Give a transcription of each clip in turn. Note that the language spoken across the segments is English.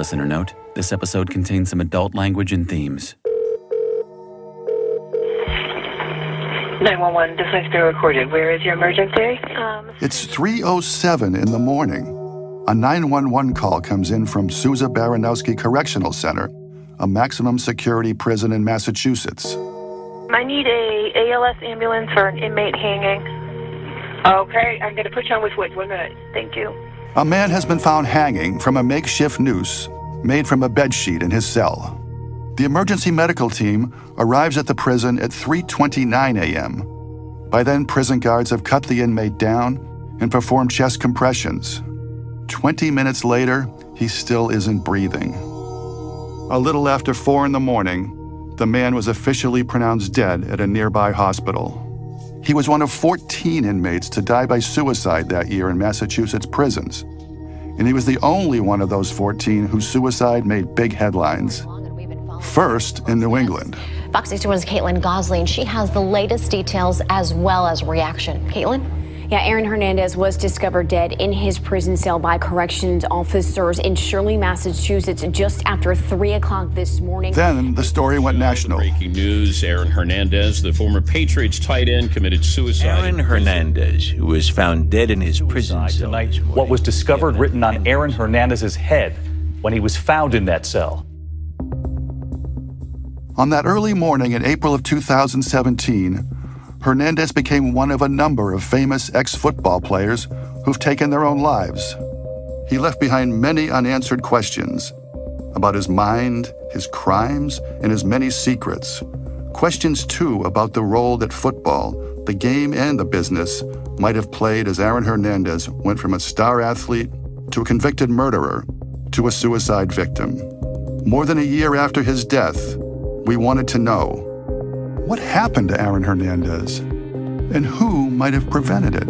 listener note this episode contains some adult language and themes. 911, this is being recorded. Where is your emergency? Um, It's 3:07 in the morning. A 911 call comes in from Souza Baranowski Correctional Center, a maximum security prison in Massachusetts. I need a ALS ambulance for an inmate hanging. Okay, I'm going to put you on with Woods. One minute. Thank you. A man has been found hanging from a makeshift noose made from a bedsheet in his cell. The emergency medical team arrives at the prison at 3:29 a.m. By then, prison guards have cut the inmate down and performed chest compressions. 20 minutes later, he still isn't breathing. A little after 4 in the morning, the man was officially pronounced dead at a nearby hospital. He was one of 14 inmates to die by suicide that year in Massachusetts prisons. And he was the only one of those 14 whose suicide made big headlines. First in New England. Fox 61's Caitlin Gosling. She has the latest details as well as reaction. Caitlin? Yeah, Aaron Hernandez was discovered dead in his prison cell by corrections officers in Shirley, Massachusetts, just after 3 o'clock this morning. Then the story went national. Breaking news Aaron Hernandez, the former Patriots tight end, committed suicide. Aaron Hernandez, who was found dead in his prison cell. Tonight, what was discovered written on Aaron Hernandez's head when he was found in that cell. On that early morning in April of 2017, Hernandez became one of a number of famous ex football players who've taken their own lives. He left behind many unanswered questions about his mind, his crimes, and his many secrets. Questions, too, about the role that football, the game and the business, might have played as Aaron Hernandez went from a star athlete to a convicted murderer to a suicide victim. More than a year after his death, we wanted to know what happened to Aaron Hernandez and who might have prevented it.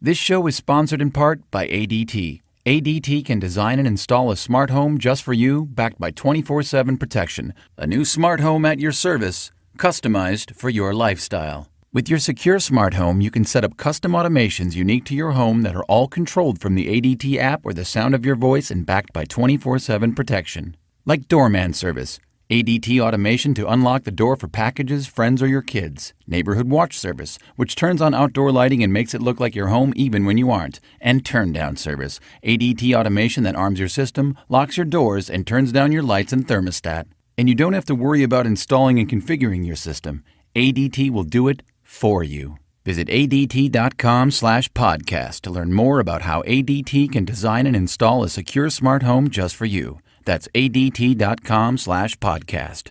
This show is sponsored in part by ADT. ADT can design and install a smart home just for you, backed by 24 7 protection. A new smart home at your service, customized for your lifestyle. With your secure smart home, you can set up custom automations unique to your home that are all controlled from the ADT app or the sound of your voice and backed by 24 7 protection. Like Doorman Service, ADT automation to unlock the door for packages, friends, or your kids. Neighborhood Watch Service, which turns on outdoor lighting and makes it look like you're home even when you aren't. And Turn Down Service, ADT automation that arms your system, locks your doors, and turns down your lights and thermostat. And you don't have to worry about installing and configuring your system. ADT will do it for you. Visit ADT.com slash podcast to learn more about how ADT can design and install a secure smart home just for you. That's ADT.com slash podcast.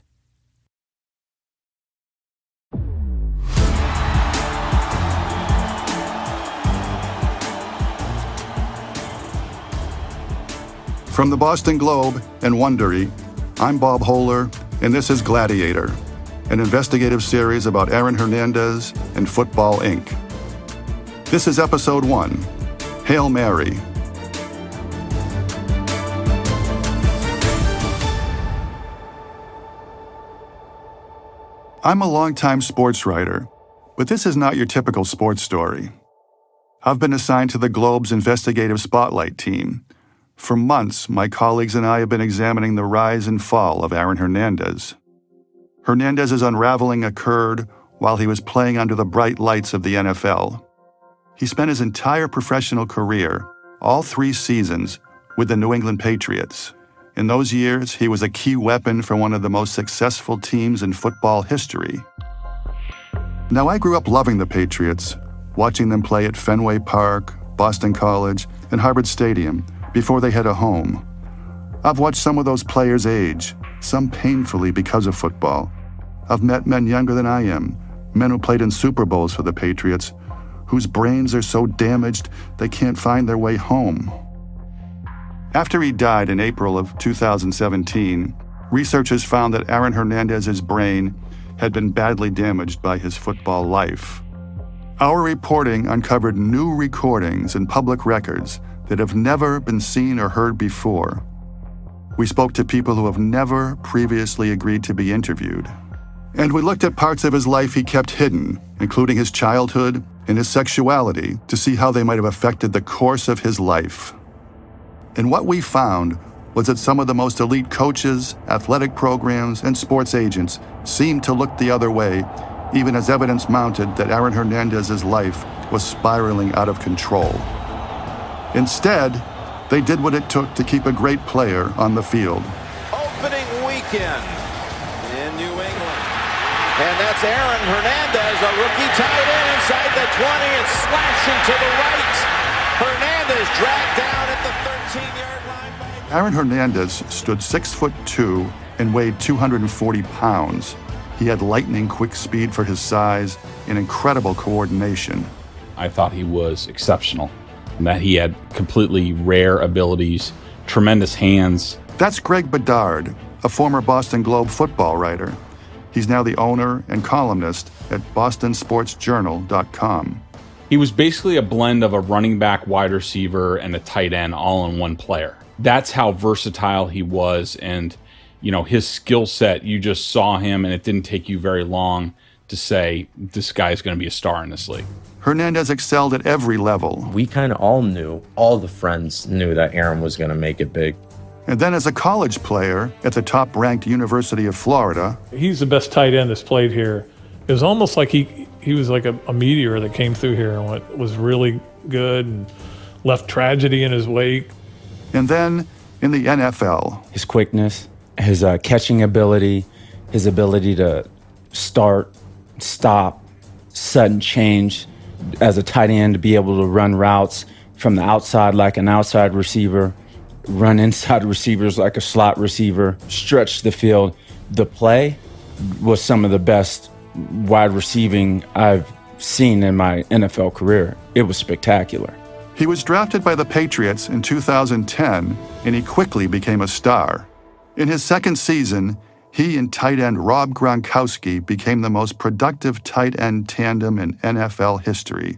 From the Boston Globe and Wondery, I'm Bob Hohler, and this is Gladiator, an investigative series about Aaron Hernandez and Football Inc. This is episode one Hail Mary. I'm a longtime sports writer, but this is not your typical sports story. I've been assigned to the Globe's investigative spotlight team. For months, my colleagues and I have been examining the rise and fall of Aaron Hernandez. Hernandez's unraveling occurred while he was playing under the bright lights of the NFL. He spent his entire professional career, all three seasons, with the New England Patriots. In those years, he was a key weapon for one of the most successful teams in football history. Now, I grew up loving the Patriots, watching them play at Fenway Park, Boston College, and Harvard Stadium before they had a home. I've watched some of those players age, some painfully because of football. I've met men younger than I am, men who played in Super Bowls for the Patriots, whose brains are so damaged they can't find their way home. After he died in April of 2017, researchers found that Aaron Hernandez's brain had been badly damaged by his football life. Our reporting uncovered new recordings and public records that have never been seen or heard before. We spoke to people who have never previously agreed to be interviewed. And we looked at parts of his life he kept hidden including his childhood and his sexuality, to see how they might have affected the course of his life. And what we found was that some of the most elite coaches, athletic programs, and sports agents seemed to look the other way, even as evidence mounted that Aaron Hernandez's life was spiraling out of control. Instead, they did what it took to keep a great player on the field. Opening weekend in New England. And that's Aaron Hernandez, a rookie tight end inside the 20 and slashing to the right. Hernandez dragged down at the 13-yard line. Aaron Hernandez stood 6 foot 2 and weighed 240 pounds. He had lightning quick speed for his size and incredible coordination. I thought he was exceptional that he had completely rare abilities, tremendous hands. That's Greg Bedard, a former Boston Globe football writer. He's now the owner and columnist at bostonsportsjournal.com. He was basically a blend of a running back, wide receiver, and a tight end all in one player. That's how versatile he was. And, you know, his skill set, you just saw him, and it didn't take you very long to say, this guy's going to be a star in this league. Hernandez excelled at every level. We kind of all knew, all the friends knew that Aaron was going to make it big. And then as a college player at the top ranked University of Florida. He's the best tight end that's played here. It was almost like he, he was like a, a meteor that came through here and went, was really good and left tragedy in his wake. And then in the NFL. His quickness, his uh, catching ability, his ability to start, stop, sudden change as a tight end to be able to run routes from the outside like an outside receiver, run inside receivers like a slot receiver, stretch the field. The play was some of the best wide receiving I've seen in my NFL career. It was spectacular. He was drafted by the Patriots in 2010, and he quickly became a star. In his second season, he and tight end Rob Gronkowski became the most productive tight end tandem in NFL history.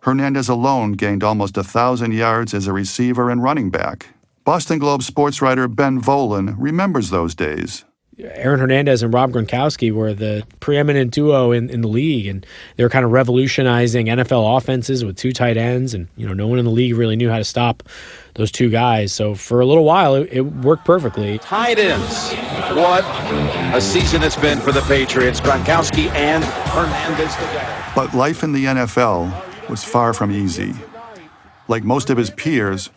Hernandez alone gained almost a thousand yards as a receiver and running back. Boston Globe sports writer Ben Volin remembers those days. Aaron Hernandez and Rob Gronkowski were the preeminent duo in, in the league, and they were kind of revolutionizing NFL offenses with two tight ends, and you know no one in the league really knew how to stop those two guys. So for a little while, it, it worked perfectly. Tight ends, what a season it's been for the Patriots. Gronkowski and Hernandez together. But life in the NFL was far from easy. Like most of his peers,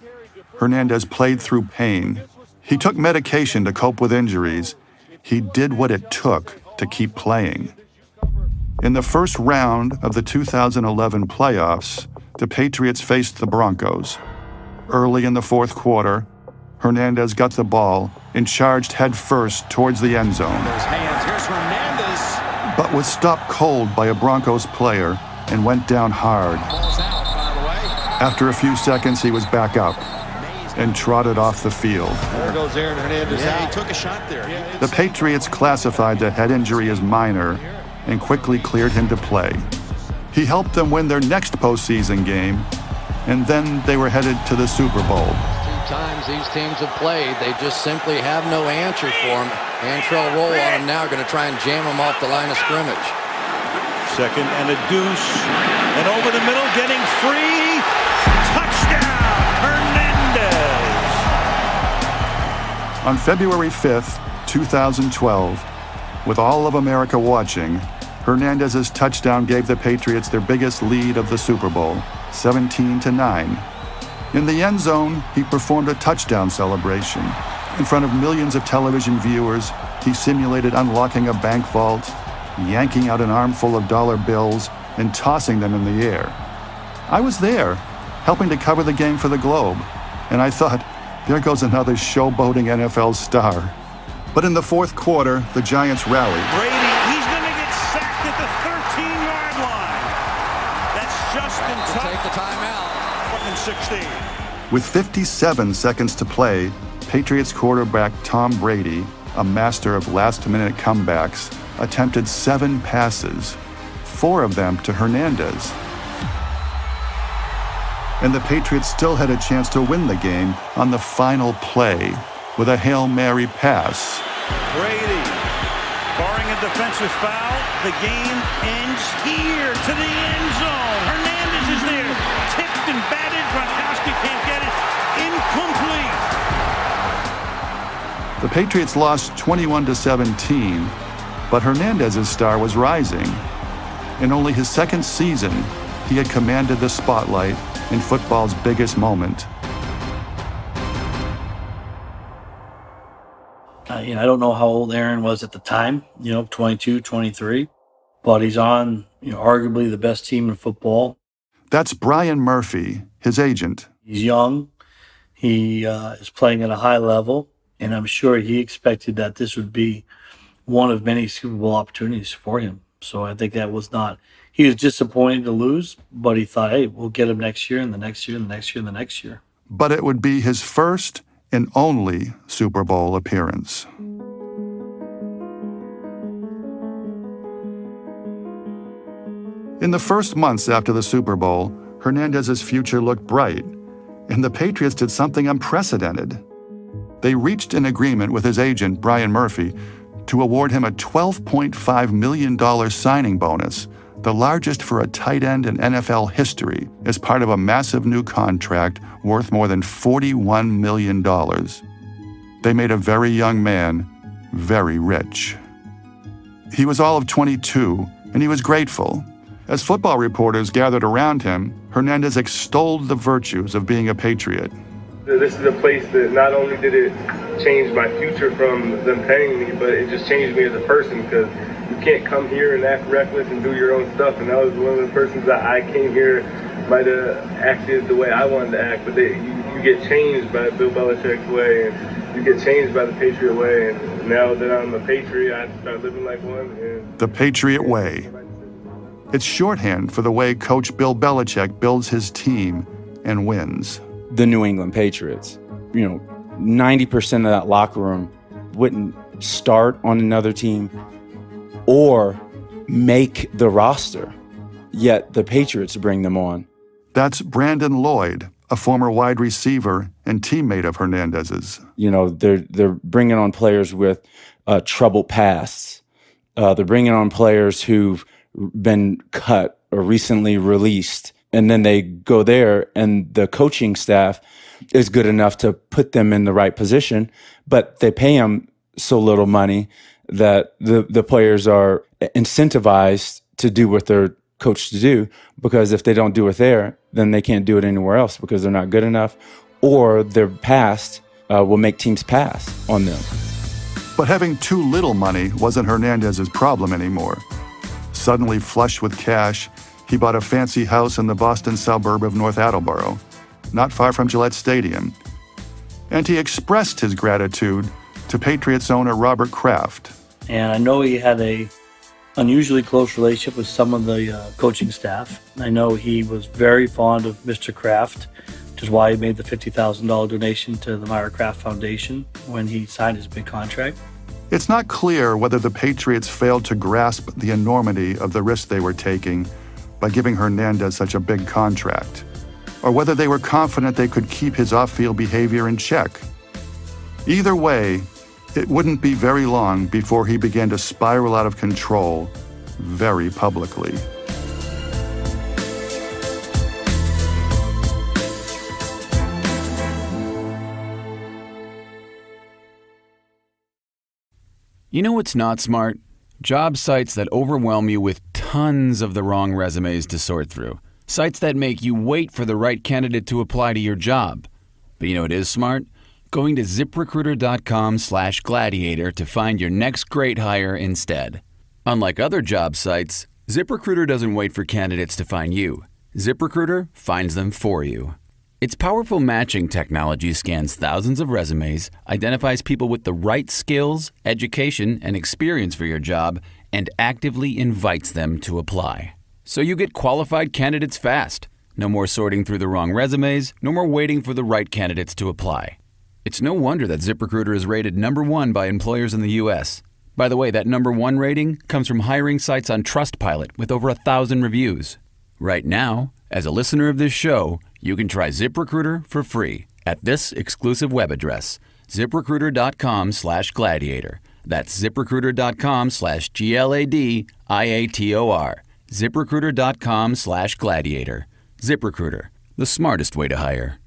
Hernandez played through pain. He took medication to cope with injuries he did what it took to keep playing. In the first round of the 2011 playoffs, the Patriots faced the Broncos. Early in the fourth quarter, Hernandez got the ball and charged headfirst towards the end zone. But was stopped cold by a Broncos player and went down hard. After a few seconds, he was back up and trotted off the field. There goes Aaron Hernandez yeah, He took a shot there. The Patriots classified the head injury as minor and quickly cleared him to play. He helped them win their next postseason game, and then they were headed to the Super Bowl. Two times these teams have played, they just simply have no answer for him. Antrel Rolle on him now, going to try and jam him off the line of scrimmage. Second and a deuce, and over the middle, getting free. On February 5th, 2012, with all of America watching, Hernandez's touchdown gave the Patriots their biggest lead of the Super Bowl, 17 to 9. In the end zone, he performed a touchdown celebration. In front of millions of television viewers, he simulated unlocking a bank vault, yanking out an armful of dollar bills, and tossing them in the air. I was there, helping to cover the game for the Globe, and I thought, there goes another showboating NFL star. But in the fourth quarter, the Giants rallied. Brady, he's going to get sacked at the 13-yard line. That's just in time. Take the timeout. 16. With 57 seconds to play, Patriots quarterback Tom Brady, a master of last-minute comebacks, attempted seven passes, four of them to Hernandez and the Patriots still had a chance to win the game on the final play with a Hail Mary pass. Brady, barring a defensive foul, the game ends here. to the end zone. Hernandez is there. Tipped and batted. Gronkowski can't get it. Incomplete. The Patriots lost 21 to 17, but Hernandez's star was rising. In only his second season, he had commanded the spotlight in football's biggest moment. Uh, you know, I don't know how old Aaron was at the time, you know, 22, 23, but he's on, you know, arguably the best team in football. That's Brian Murphy, his agent. He's young. He uh, is playing at a high level, and I'm sure he expected that this would be one of many Super Bowl opportunities for him. So I think that was not, he was disappointed to lose, but he thought, hey, we'll get him next year and the next year and the next year and the next year. But it would be his first and only Super Bowl appearance. In the first months after the Super Bowl, Hernandez's future looked bright, and the Patriots did something unprecedented. They reached an agreement with his agent, Brian Murphy, to award him a $12.5 million signing bonus, the largest for a tight end in NFL history, as part of a massive new contract worth more than $41 million. They made a very young man very rich. He was all of 22, and he was grateful. As football reporters gathered around him, Hernandez extolled the virtues of being a patriot. This is a place that not only did it change my future from them paying me, but it just changed me as a person because can't come here and act reckless and do your own stuff. And that was one of the persons that I came here might have acted the way I wanted to act, but they, you, you get changed by Bill Belichick's way and you get changed by the Patriot way. And now that I'm a Patriot, I start living like one. And the Patriot way. It's shorthand for the way Coach Bill Belichick builds his team and wins. The New England Patriots. You know, 90% of that locker room wouldn't start on another team or make the roster, yet the Patriots bring them on. That's Brandon Lloyd, a former wide receiver and teammate of Hernandez's. You know, they're they're bringing on players with uh, troubled pasts. Uh, they're bringing on players who've been cut or recently released, and then they go there, and the coaching staff is good enough to put them in the right position, but they pay them so little money that the the players are incentivized to do what they're coached to do because if they don't do it there, then they can't do it anywhere else because they're not good enough, or their past uh, will make teams pass on them. But having too little money wasn't Hernandez's problem anymore. Suddenly flush with cash, he bought a fancy house in the Boston suburb of North Attleboro, not far from Gillette Stadium. And he expressed his gratitude to Patriots owner Robert Kraft. And I know he had a unusually close relationship with some of the uh, coaching staff. I know he was very fond of Mr. Kraft, which is why he made the $50,000 donation to the Myra Kraft Foundation when he signed his big contract. It's not clear whether the Patriots failed to grasp the enormity of the risk they were taking by giving Hernandez such a big contract, or whether they were confident they could keep his off field behavior in check. Either way, it wouldn't be very long before he began to spiral out of control very publicly. You know what's not smart? Job sites that overwhelm you with tons of the wrong resumes to sort through. Sites that make you wait for the right candidate to apply to your job. But you know what is smart? Going to ziprecruiter.com slash gladiator to find your next great hire instead. Unlike other job sites, ZipRecruiter doesn't wait for candidates to find you. ZipRecruiter finds them for you. Its powerful matching technology scans thousands of resumes, identifies people with the right skills, education, and experience for your job, and actively invites them to apply. So you get qualified candidates fast. No more sorting through the wrong resumes, no more waiting for the right candidates to apply. It's no wonder that ZipRecruiter is rated number one by employers in the U.S. By the way, that number one rating comes from hiring sites on Trustpilot with over a thousand reviews. Right now, as a listener of this show, you can try ZipRecruiter for free at this exclusive web address, ziprecruiter.com slash gladiator. That's ziprecruiter.com slash G-L-A-D-I-A-T-O-R. ziprecruiter.com slash gladiator. ZipRecruiter, the smartest way to hire.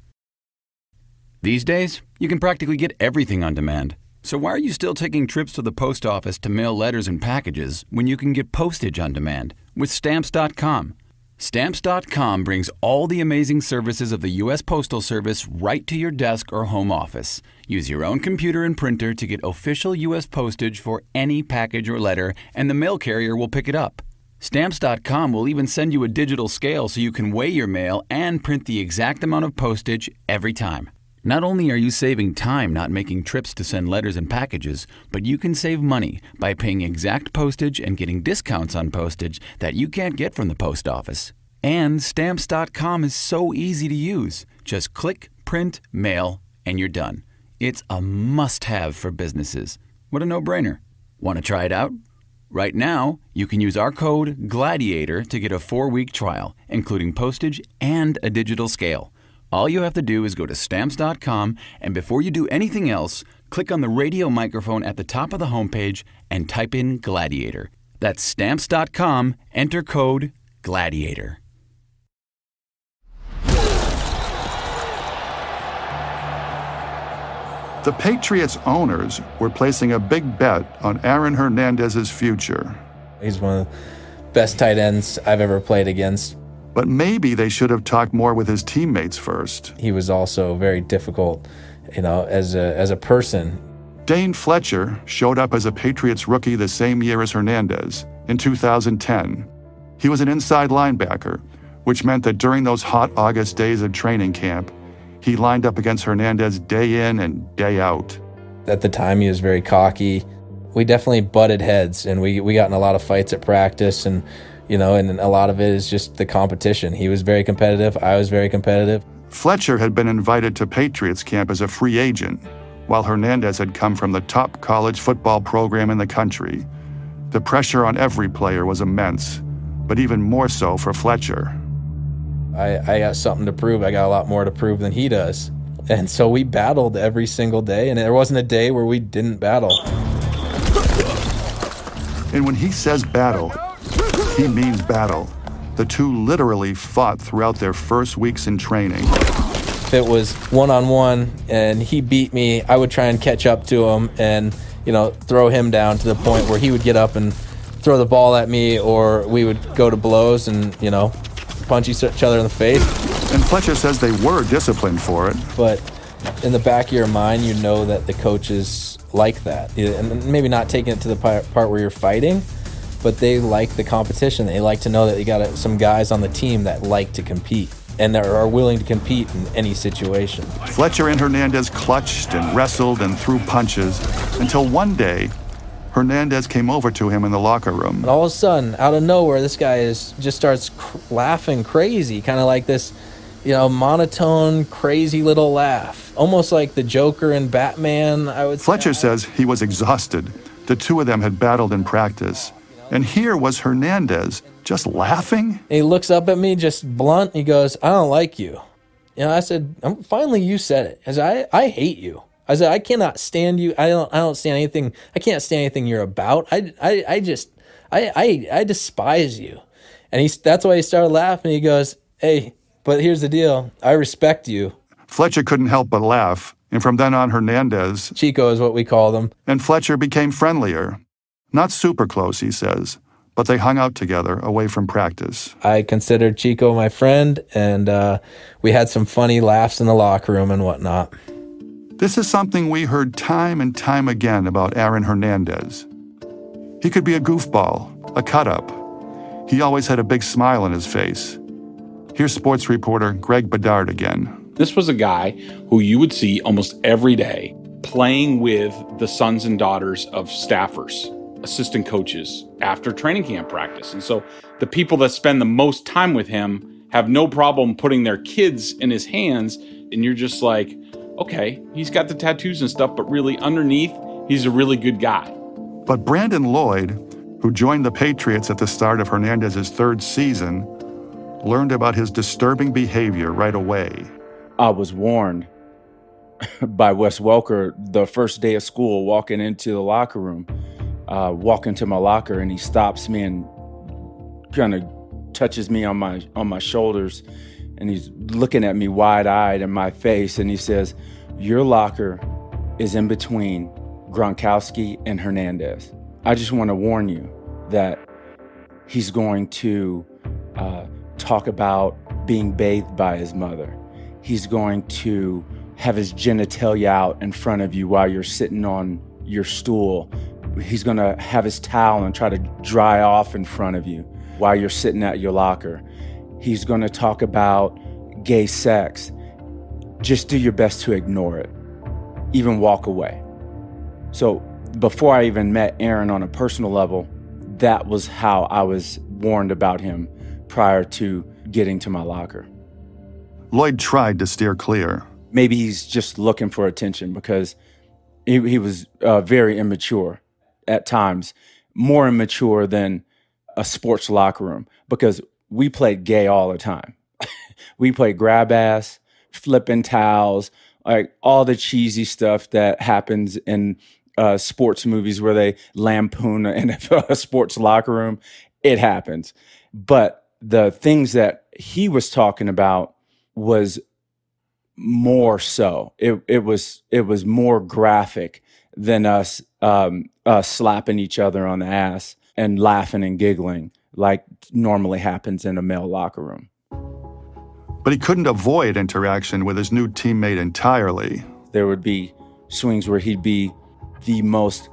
These days, you can practically get everything on demand. So why are you still taking trips to the post office to mail letters and packages when you can get postage on demand with stamps.com? Stamps.com brings all the amazing services of the U.S. Postal Service right to your desk or home office. Use your own computer and printer to get official U.S. postage for any package or letter, and the mail carrier will pick it up. Stamps.com will even send you a digital scale so you can weigh your mail and print the exact amount of postage every time. Not only are you saving time not making trips to send letters and packages, but you can save money by paying exact postage and getting discounts on postage that you can't get from the post office. And stamps.com is so easy to use. Just click, print, mail, and you're done. It's a must have for businesses. What a no brainer. Want to try it out? Right now, you can use our code GLADIATOR to get a four week trial, including postage and a digital scale. All you have to do is go to stamps.com, and before you do anything else, click on the radio microphone at the top of the homepage and type in Gladiator. That's stamps.com, enter code GLADIATOR. The Patriots owners were placing a big bet on Aaron Hernandez's future. He's one of the best tight ends I've ever played against. But maybe they should have talked more with his teammates first. He was also very difficult, you know, as a, as a person. Dane Fletcher showed up as a Patriots rookie the same year as Hernandez, in 2010. He was an inside linebacker, which meant that during those hot August days of training camp, he lined up against Hernandez day in and day out. At the time, he was very cocky. We definitely butted heads, and we, we got in a lot of fights at practice, and you know, and a lot of it is just the competition. He was very competitive. I was very competitive. Fletcher had been invited to Patriots camp as a free agent, while Hernandez had come from the top college football program in the country. The pressure on every player was immense, but even more so for Fletcher. I, I got something to prove. I got a lot more to prove than he does. And so we battled every single day, and there wasn't a day where we didn't battle. And when he says battle, he means battle. The two literally fought throughout their first weeks in training. If it was one on one and he beat me, I would try and catch up to him and, you know, throw him down to the point where he would get up and throw the ball at me, or we would go to blows and, you know, punch each other in the face. And Fletcher says they were disciplined for it. But in the back of your mind, you know that the coaches like that. And maybe not taking it to the part where you're fighting, but they like the competition. They like to know that they got uh, some guys on the team that like to compete and that are willing to compete in any situation. Fletcher and Hernandez clutched and wrestled and threw punches until one day Hernandez came over to him in the locker room. And all of a sudden, out of nowhere, this guy is just starts cr- laughing crazy, kind of like this, you know, monotone, crazy little laugh, almost like the Joker in Batman. I would. Fletcher say. says he was exhausted. The two of them had battled in practice, and here was Hernandez just laughing. And he looks up at me, just blunt. He goes, "I don't like you." You know, I said, "Finally, you said it." As I, I hate you. I said, I cannot stand you. I don't. I don't stand anything. I can't stand anything you're about. I. I. I just. I. I. I despise you. And he. That's why he started laughing. He goes, "Hey, but here's the deal. I respect you." Fletcher couldn't help but laugh, and from then on, Hernandez, Chico is what we call them, and Fletcher became friendlier. Not super close, he says, but they hung out together away from practice. I considered Chico my friend, and uh, we had some funny laughs in the locker room and whatnot. This is something we heard time and time again about Aaron Hernandez. He could be a goofball, a cut up. He always had a big smile on his face. Here's sports reporter Greg Bedard again. This was a guy who you would see almost every day playing with the sons and daughters of staffers, assistant coaches after training camp practice. And so the people that spend the most time with him have no problem putting their kids in his hands. And you're just like, okay, he's got the tattoos and stuff, but really underneath, he's a really good guy. But Brandon Lloyd, who joined the Patriots at the start of Hernandez's third season, learned about his disturbing behavior right away. I was warned by Wes Welker the first day of school, walking into the locker room, uh, walking to my locker, and he stops me and kind of touches me on my on my shoulders and he's looking at me wide-eyed in my face and he says, "Your locker is in between Gronkowski and Hernandez. I just want to warn you that he's going to uh, talk about being bathed by his mother. He's going to have his genitalia out in front of you while you're sitting on your stool. He's going to have his towel and try to dry off in front of you while you're sitting at your locker. He's going to talk about gay sex. Just do your best to ignore it, even walk away. So, before I even met Aaron on a personal level, that was how I was warned about him prior to getting to my locker. Lloyd tried to steer clear. Maybe he's just looking for attention because he, he was uh, very immature at times, more immature than a sports locker room because we played gay all the time. we played grab ass, flipping towels, like all the cheesy stuff that happens in uh, sports movies where they lampoon a sports locker room. It happens. But the things that he was talking about was more so. It it was it was more graphic than us um, us slapping each other on the ass and laughing and giggling like normally happens in a male locker room. But he couldn't avoid interaction with his new teammate entirely. There would be swings where he'd be the most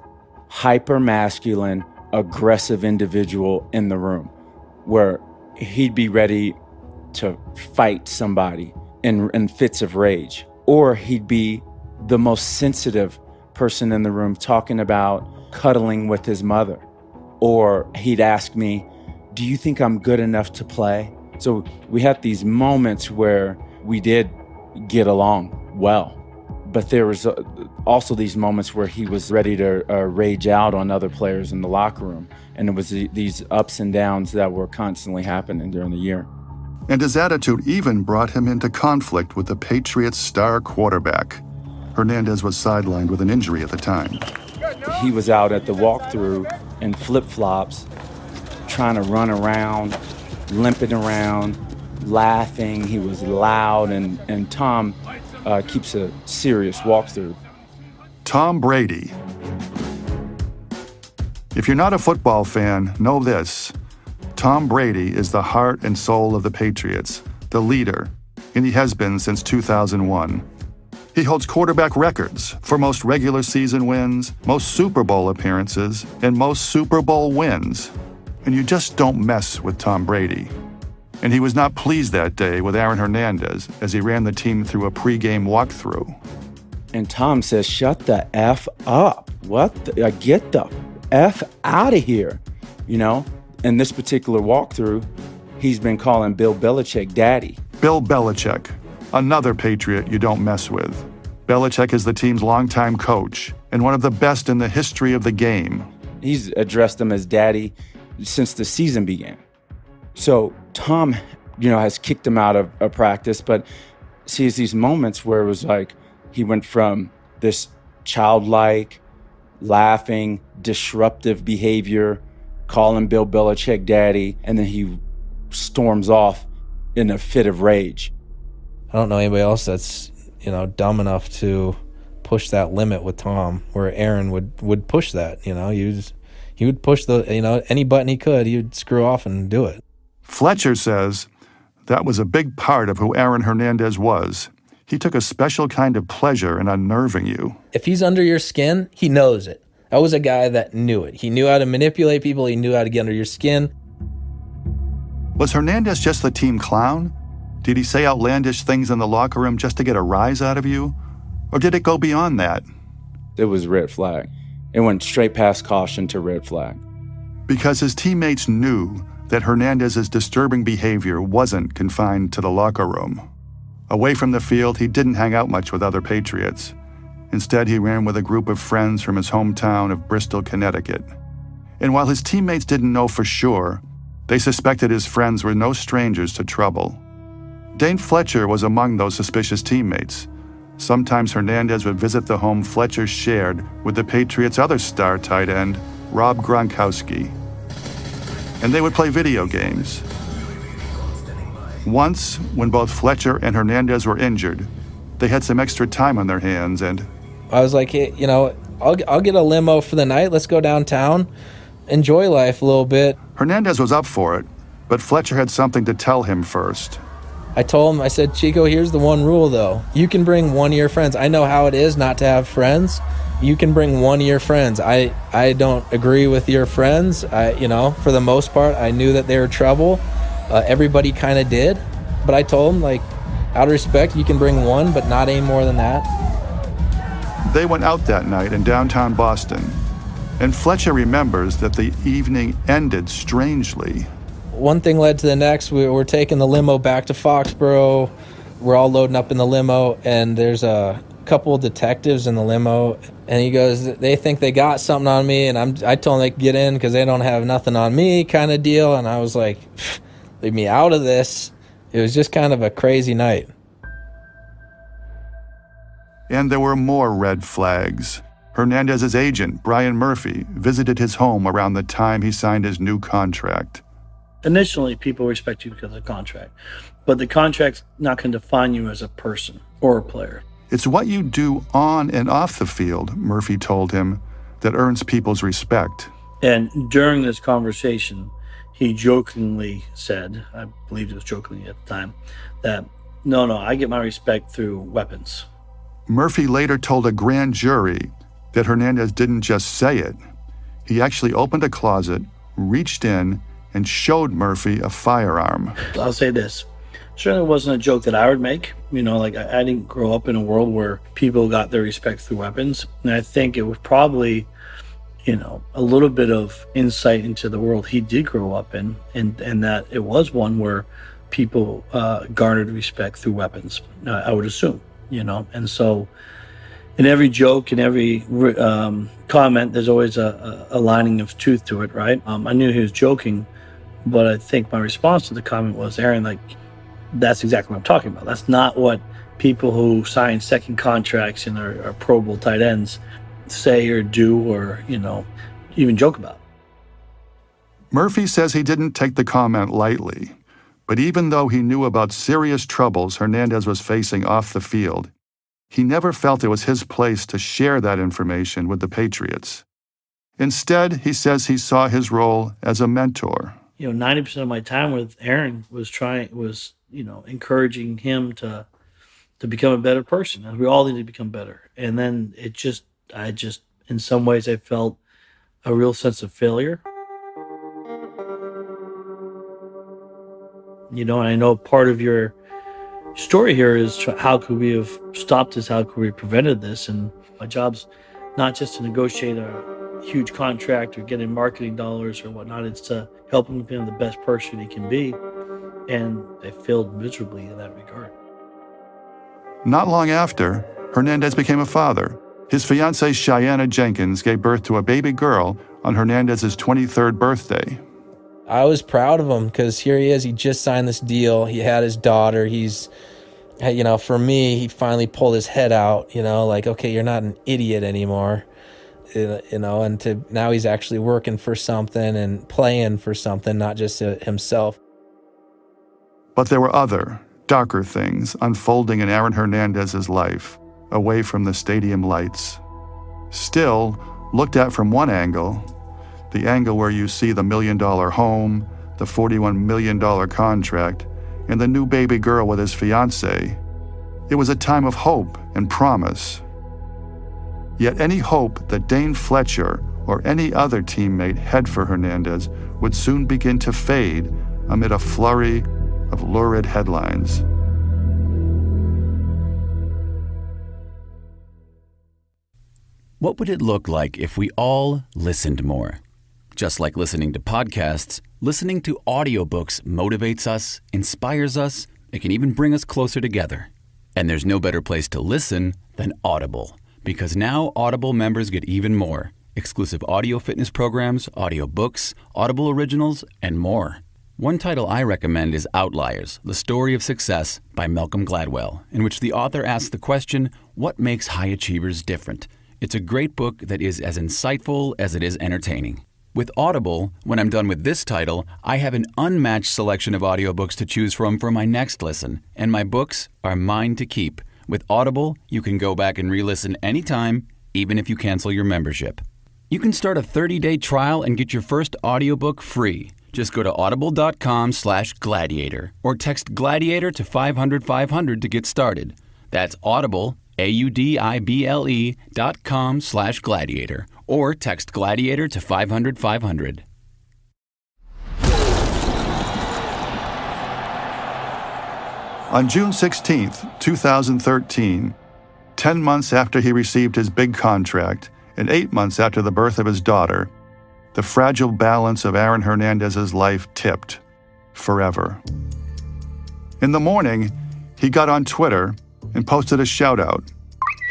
hyper masculine, aggressive individual in the room, where he'd be ready to fight somebody in, in fits of rage. Or he'd be the most sensitive person in the room talking about cuddling with his mother. Or he'd ask me, Do you think I'm good enough to play? So we had these moments where we did get along well. But there was uh, also these moments where he was ready to uh, rage out on other players in the locker room. And it was these ups and downs that were constantly happening during the year. And his attitude even brought him into conflict with the Patriots' star quarterback. Hernandez was sidelined with an injury at the time. He was out at the walkthrough in flip flops, trying to run around, limping around, laughing. He was loud, and, and Tom uh, keeps a serious walkthrough. Tom Brady. If you're not a football fan, know this Tom Brady is the heart and soul of the Patriots, the leader, and he has been since 2001. He holds quarterback records for most regular season wins, most Super Bowl appearances, and most Super Bowl wins. And you just don't mess with Tom Brady. And he was not pleased that day with Aaron Hernandez as he ran the team through a pregame walkthrough. And Tom says, Shut the F up. What? The, uh, get the F out of here. You know, in this particular walkthrough, he's been calling Bill Belichick daddy. Bill Belichick, another Patriot you don't mess with. Belichick is the team's longtime coach and one of the best in the history of the game. He's addressed him as daddy since the season began. So Tom, you know, has kicked him out of, of practice, but sees these moments where it was like he went from this childlike, laughing, disruptive behavior, calling Bill Belichick daddy, and then he storms off in a fit of rage. I don't know anybody else that's, you know, dumb enough to push that limit with Tom, where Aaron would would push that, you know, he was he would push the you know, any button he could, he would screw off and do it. Fletcher says that was a big part of who Aaron Hernandez was. He took a special kind of pleasure in unnerving you. If he's under your skin, he knows it. That was a guy that knew it. He knew how to manipulate people, he knew how to get under your skin. Was Hernandez just the team clown? Did he say outlandish things in the locker room just to get a rise out of you? Or did it go beyond that? It was red flag. It went straight past caution to red flag. Because his teammates knew that Hernandez's disturbing behavior wasn't confined to the locker room. Away from the field, he didn't hang out much with other Patriots. Instead, he ran with a group of friends from his hometown of Bristol, Connecticut. And while his teammates didn't know for sure, they suspected his friends were no strangers to trouble. Dane Fletcher was among those suspicious teammates. Sometimes Hernandez would visit the home Fletcher shared with the Patriots' other star tight end, Rob Gronkowski. and they would play video games. Once, when both Fletcher and Hernandez were injured, they had some extra time on their hands and. I was like, hey, you know, I'll, I'll get a limo for the night. Let's go downtown, enjoy life a little bit. Hernandez was up for it, but Fletcher had something to tell him first. I told him, I said, Chico, here's the one rule though. You can bring one of your friends. I know how it is not to have friends. You can bring one of your friends. I, I don't agree with your friends. I, you know, for the most part, I knew that they were trouble. Uh, everybody kind of did, but I told him, like, out of respect, you can bring one, but not any more than that. They went out that night in downtown Boston, and Fletcher remembers that the evening ended strangely. One thing led to the next. We were taking the limo back to Foxborough. We're all loading up in the limo, and there's a couple of detectives in the limo. And he goes, They think they got something on me. And I'm, I told them they could get in because they don't have nothing on me, kind of deal. And I was like, Leave me out of this. It was just kind of a crazy night. And there were more red flags. Hernandez's agent, Brian Murphy, visited his home around the time he signed his new contract. Initially, people respect you because of the contract, but the contract's not going to define you as a person or a player. It's what you do on and off the field, Murphy told him, that earns people's respect. And during this conversation, he jokingly said, I believe it was jokingly at the time, that no, no, I get my respect through weapons. Murphy later told a grand jury that Hernandez didn't just say it. He actually opened a closet, reached in, and showed Murphy a firearm. I'll say this. Certainly wasn't a joke that I would make. You know, like I, I didn't grow up in a world where people got their respect through weapons. And I think it was probably, you know, a little bit of insight into the world he did grow up in, and, and that it was one where people uh, garnered respect through weapons, uh, I would assume, you know. And so, in every joke and every um, comment, there's always a, a, lining of truth to it, right? Um, I knew he was joking, but I think my response to the comment was, Aaron, like, that's exactly what I'm talking about. That's not what people who sign second contracts and are, are Pro Bowl tight ends say or do or, you know, even joke about. Murphy says he didn't take the comment lightly, but even though he knew about serious troubles Hernandez was facing off the field, he never felt it was his place to share that information with the Patriots. Instead, he says he saw his role as a mentor. You know, 90% of my time with Aaron was trying was, you know, encouraging him to to become a better person. And we all need to become better. And then it just I just in some ways I felt a real sense of failure. You know, and I know part of your story here is how could we have stopped this? How could we have prevented this? And my job's not just to negotiate a huge contract or get in marketing dollars or whatnot. It's to help him become the best person he can be. And I failed miserably in that regard. Not long after, Hernandez became a father. His fiancee, Shayanna Jenkins, gave birth to a baby girl on Hernandez's 23rd birthday. I was proud of him because here he is. He just signed this deal. He had his daughter. He's, you know, for me, he finally pulled his head out. You know, like okay, you're not an idiot anymore. You know, and to now he's actually working for something and playing for something, not just himself. But there were other, darker things unfolding in Aaron Hernandez's life, away from the stadium lights. Still, looked at from one angle, the angle where you see the million dollar home, the $41 million contract, and the new baby girl with his fiancee. It was a time of hope and promise. Yet any hope that Dane Fletcher or any other teammate had for Hernandez would soon begin to fade amid a flurry of lurid headlines. What would it look like if we all listened more? Just like listening to podcasts, listening to audiobooks motivates us, inspires us, it can even bring us closer together. And there's no better place to listen than Audible, because now Audible members get even more exclusive audio fitness programs, audio books, Audible originals, and more. One title I recommend is Outliers The Story of Success by Malcolm Gladwell, in which the author asks the question What makes high achievers different? It's a great book that is as insightful as it is entertaining. With Audible, when I'm done with this title, I have an unmatched selection of audiobooks to choose from for my next listen, and my books are mine to keep. With Audible, you can go back and re listen anytime, even if you cancel your membership. You can start a 30-day trial and get your first audiobook free. Just go to audible.com slash gladiator or text gladiator to 500 500 to get started. That's audible, A-U-D-I-B-L-E dot com slash gladiator or text gladiator to 500 500. On June 16, 2013, 10 months after he received his big contract and eight months after the birth of his daughter, the fragile balance of Aaron Hernandez's life tipped forever. In the morning, he got on Twitter and posted a shout out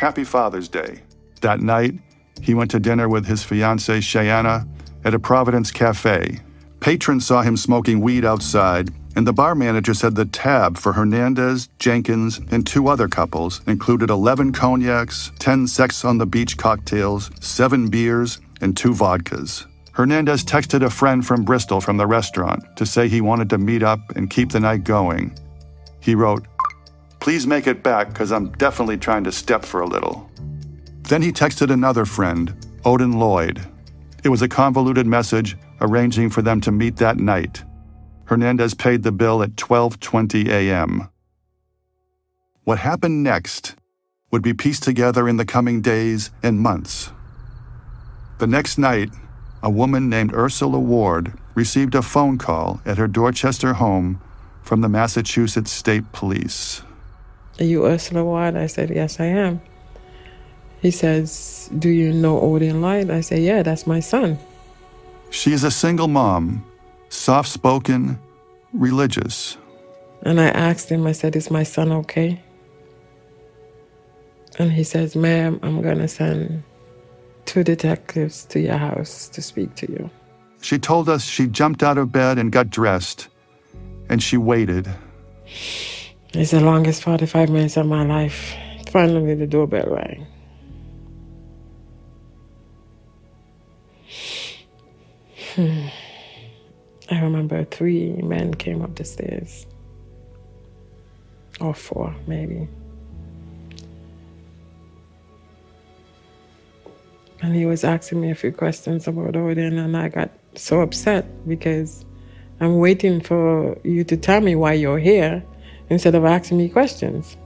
Happy Father's Day. That night, he went to dinner with his fiancee Shayanna at a Providence cafe. Patrons saw him smoking weed outside, and the bar manager said the tab for Hernandez, Jenkins, and two other couples included 11 cognacs, 10 sex on the beach cocktails, 7 beers, and 2 vodkas. Hernandez texted a friend from Bristol from the restaurant to say he wanted to meet up and keep the night going. He wrote, Please make it back because I'm definitely trying to step for a little. Then he texted another friend, Odin Lloyd. It was a convoluted message arranging for them to meet that night. Hernandez paid the bill at 12:20 a.m. What happened next would be pieced together in the coming days and months. The next night, a woman named Ursula Ward received a phone call at her Dorchester home from the Massachusetts State Police. Are you Ursula Ward? I said, Yes, I am. He says, Do you know Odin Lloyd? I say, Yeah, that's my son. She is a single mom, soft spoken, religious. And I asked him, I said, Is my son okay? And he says, Ma'am, I'm going to send two detectives to your house to speak to you. She told us she jumped out of bed and got dressed, and she waited. It's the longest 45 minutes of my life. Finally, the doorbell rang. Hmm. I remember three men came up the stairs. Or four, maybe. And he was asking me a few questions about Odin, and I got so upset because I'm waiting for you to tell me why you're here instead of asking me questions.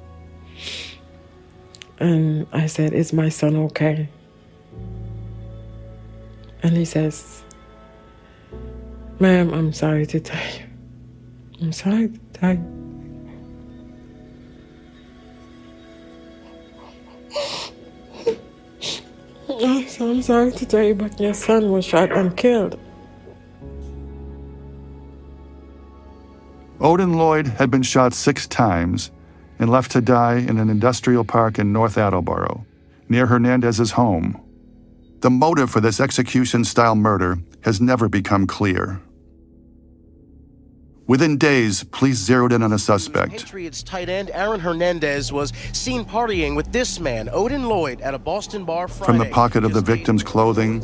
And I said, Is my son okay? And he says, Ma'am, I'm sorry to tell you. I'm sorry to tell you. I'm sorry to tell you, but your son was shot and killed. Odin Lloyd had been shot six times and left to die in an industrial park in North Attleboro, near Hernandez's home. The motive for this execution style murder has never become clear. Within days, police zeroed in on a suspect. Patriots tight end Aaron Hernandez was seen partying with this man, Odin Lloyd, at a Boston bar Friday. From the pocket of the victim's clothing,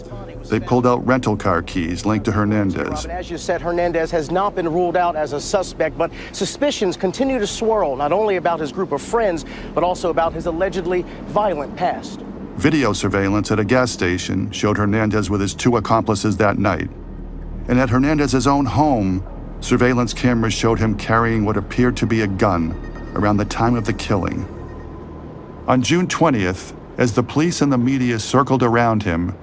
they pulled out rental car keys linked to Hernandez. As you said, Hernandez has not been ruled out as a suspect, but suspicions continue to swirl not only about his group of friends, but also about his allegedly violent past. Video surveillance at a gas station showed Hernandez with his two accomplices that night. And at Hernandez's own home, surveillance cameras showed him carrying what appeared to be a gun around the time of the killing. On June 20th, as the police and the media circled around him,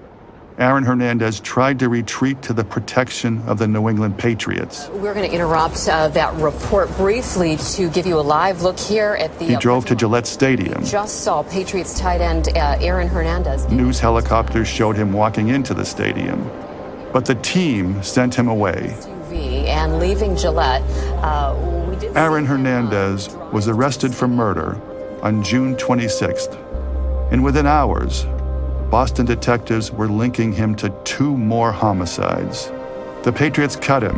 Aaron Hernandez tried to retreat to the protection of the New England Patriots. We're going to interrupt uh, that report briefly to give you a live look here at the. He drove to Gillette Stadium. Just saw Patriots tight end uh, Aaron Hernandez. News helicopters showed him walking into the stadium, but the team sent him away. And leaving Gillette, uh, Aaron Hernandez was arrested for murder on June 26th, and within hours, Boston detectives were linking him to two more homicides. The Patriots cut him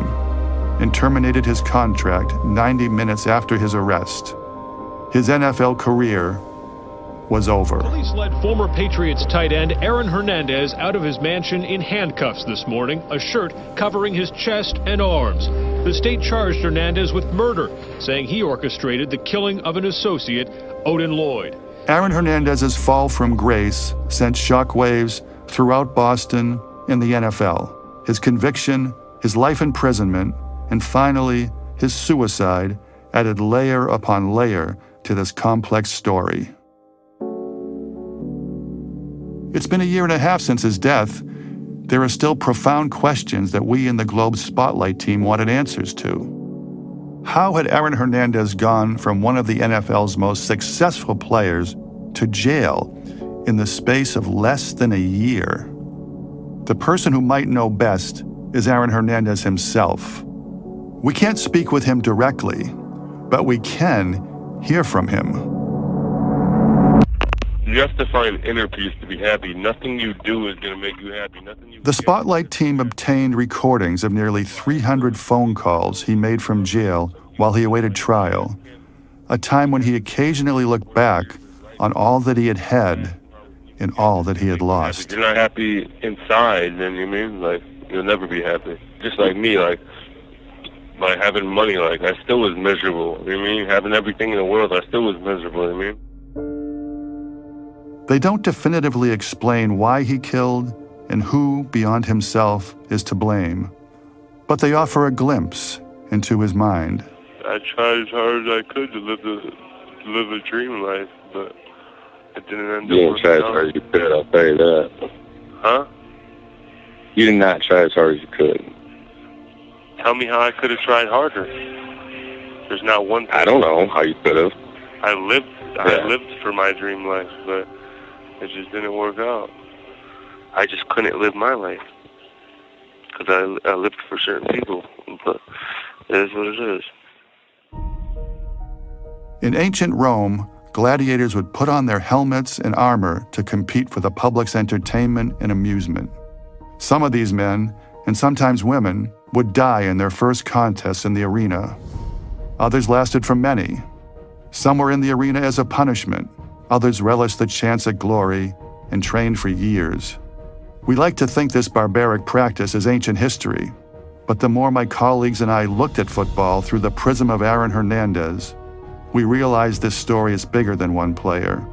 and terminated his contract 90 minutes after his arrest. His NFL career was over. Police led former Patriots tight end Aaron Hernandez out of his mansion in handcuffs this morning, a shirt covering his chest and arms. The state charged Hernandez with murder, saying he orchestrated the killing of an associate, Odin Lloyd. Aaron Hernandez's fall from grace sent shockwaves throughout Boston and the NFL. His conviction, his life imprisonment, and finally, his suicide added layer upon layer to this complex story. It's been a year and a half since his death. There are still profound questions that we in the Globe Spotlight team wanted answers to. How had Aaron Hernandez gone from one of the NFL's most successful players to jail in the space of less than a year? The person who might know best is Aaron Hernandez himself. We can't speak with him directly, but we can hear from him. You have to find inner peace to be happy. Nothing you do is going to make you happy. Nothing you The Spotlight team obtained recordings of nearly 300 phone calls he made from jail while he awaited trial, a time when he occasionally looked back on all that he had had and all that he had lost. If you're not happy inside, then you mean like you'll never be happy. Just like me, like by having money, like I still was miserable. You know I mean? Having everything in the world, I still was miserable. You know I mean? They don't definitively explain why he killed and who, beyond himself, is to blame, but they offer a glimpse into his mind. I tried as hard as I could to live the to live a dream life, but it didn't end You up didn't working try as hard as you could, I'll tell you that. Huh? You did not try as hard as you could. Tell me how I could have tried harder. There's not one. Thing. I don't know how you could have. I lived. Yeah. I lived for my dream life, but it just didn't work out. I just couldn't live my life because I, I lived for certain people. But it is what it is. In ancient Rome, gladiators would put on their helmets and armor to compete for the public's entertainment and amusement. Some of these men, and sometimes women, would die in their first contests in the arena. Others lasted for many. Some were in the arena as a punishment, others relished the chance at glory and trained for years. We like to think this barbaric practice is ancient history, but the more my colleagues and I looked at football through the prism of Aaron Hernandez, we realized this story is bigger than one player.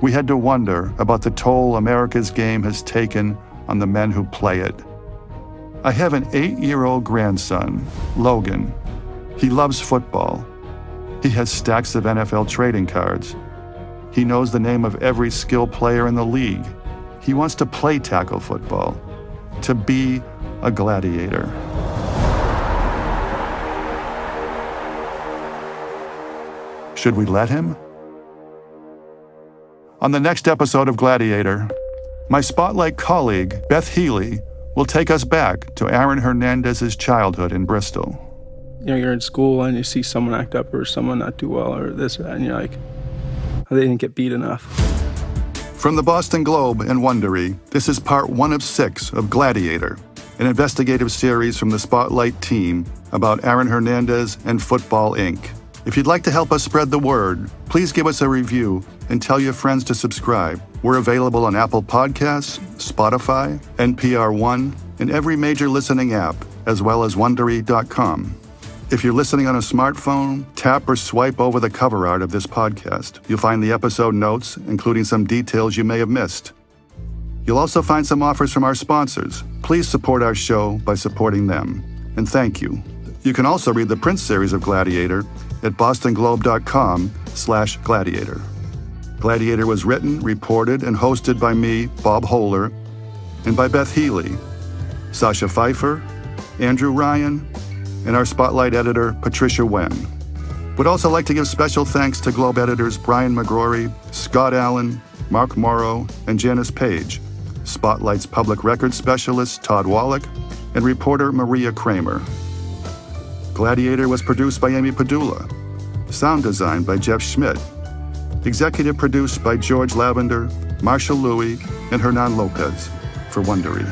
We had to wonder about the toll America's game has taken on the men who play it. I have an eight year old grandson, Logan. He loves football. He has stacks of NFL trading cards. He knows the name of every skill player in the league. He wants to play tackle football, to be a gladiator. Should we let him? On the next episode of Gladiator, my Spotlight colleague, Beth Healy, will take us back to Aaron Hernandez's childhood in Bristol. You know, you're in school and you see someone act up or someone not do well or this or that, and you're like, they didn't get beat enough. From the Boston Globe and Wondery, this is part one of six of Gladiator, an investigative series from the Spotlight team about Aaron Hernandez and Football Inc. If you'd like to help us spread the word, please give us a review and tell your friends to subscribe. We're available on Apple Podcasts, Spotify, NPR One, and every major listening app, as well as Wondery.com. If you're listening on a smartphone, tap or swipe over the cover art of this podcast. You'll find the episode notes, including some details you may have missed. You'll also find some offers from our sponsors. Please support our show by supporting them. And thank you. You can also read the print series of Gladiator at bostonglobe.com slash gladiator. Gladiator was written, reported, and hosted by me, Bob Hohler, and by Beth Healy, Sasha Pfeiffer, Andrew Ryan, and our Spotlight editor, Patricia Wen. Would also like to give special thanks to Globe editors Brian McGrory, Scott Allen, Mark Morrow, and Janice Page, Spotlight's public records specialist Todd Wallack, and reporter Maria Cramer. Gladiator was produced by Amy Padula, sound design by Jeff Schmidt, executive produced by George Lavender, Marshall Lewy, and Hernan Lopez for Wondery.